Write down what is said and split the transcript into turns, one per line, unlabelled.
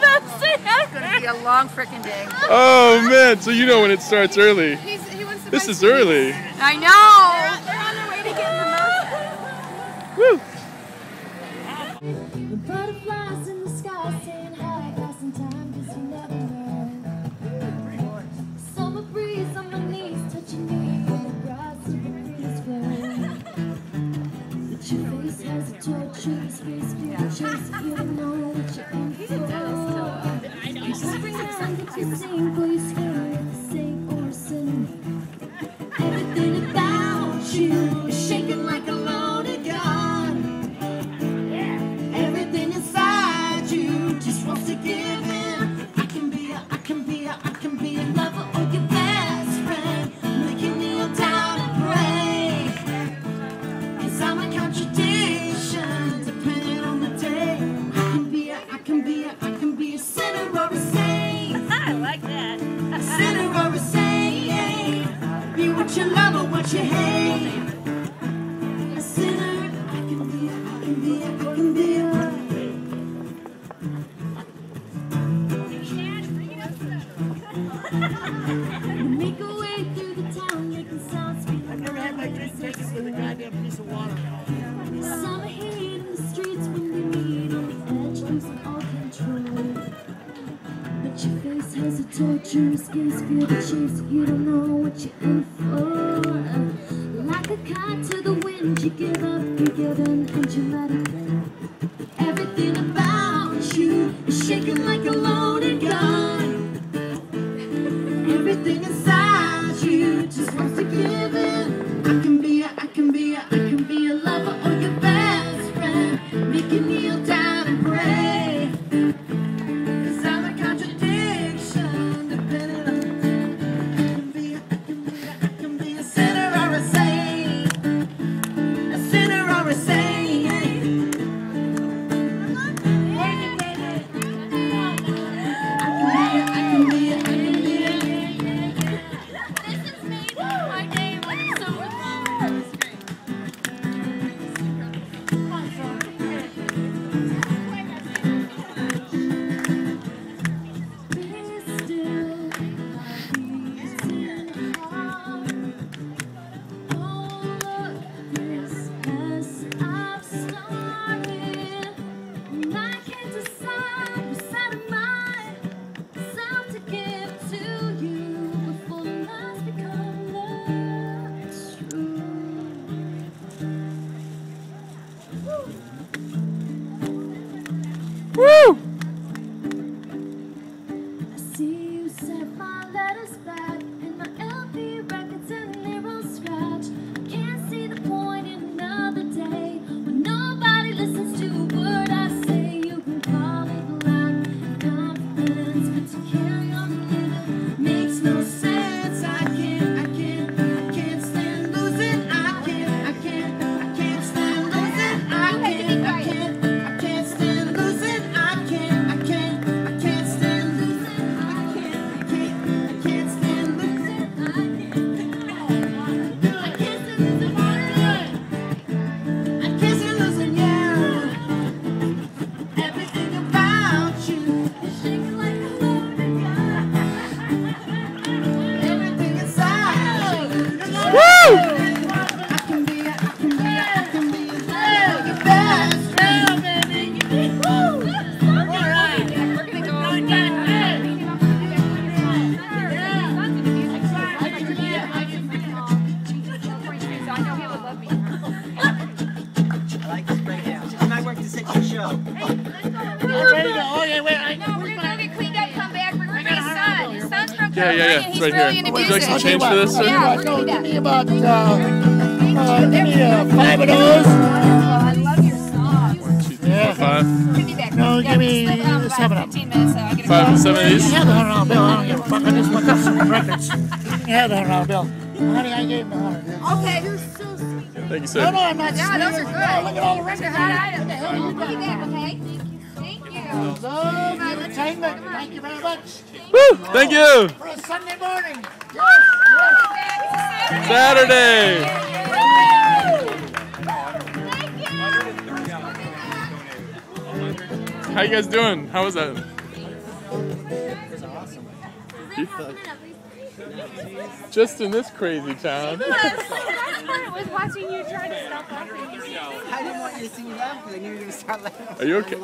Best thing
It's gonna be a long frickin' day.
Oh man, so you know when it starts early.
He's, he wants to
This is
sweets.
early.
I know. They're on their way to getting the.
Woo!
The butterflies face, feel the chase you don't know what you're in for. You around with your sing, your skin with the same or sin. Everything about you is love or you hate. A sinner, I can be a, I can be a, I can be a. Make a way through the town, making sounds,
I've never had my drink taken with a goddamn piece of water.
Summer heat in the streets when they meet on the edge, losing all control. But your face has a torturous gaze, feel the chase, you don't know what you're in for. Like to the wind, you give up, you give in, and you let it go. Everything about you is shaking like sent my letters back
at your show. I'm ready to go. Okay, wait. I,
No, we're gonna go get cleaned up, come back. We're going to my son. His son's from
Yeah, yeah, yeah.
California. He's
right
really
here.
into
Would you like some change for this, sir?
Yeah, we're
no, give
do
me
that.
about, uh, uh, give me uh, five of those.
I love your song.
Yeah.
Five.
Could be back.
No, give me
um,
seven of them.
minutes, so I get
Five
call.
and seven of these.
can have the hundred dollar bill. I don't give a fuck. I just want some records. You can have the hundred dollar bill. Honey, I gave him the hundred.
Okay. You're so sweet.
Thank you,
No,
sir.
no, I'm not.
Yeah, those are
stealing.
good.
Look at all the
Those are
records.
hot
What
items.
the hell you got?
okay? Thank you.
Love the entertainment. Thank you very much.
Woo! Thank you.
For a Sunday morning.
Saturday. Thank you. How you guys doing? How was that?
It was awesome.
Just in this crazy town.
The best part was watching you try to stop laughing.
I didn't want you to see me laugh because I knew you were going to start laughing.
Are you okay?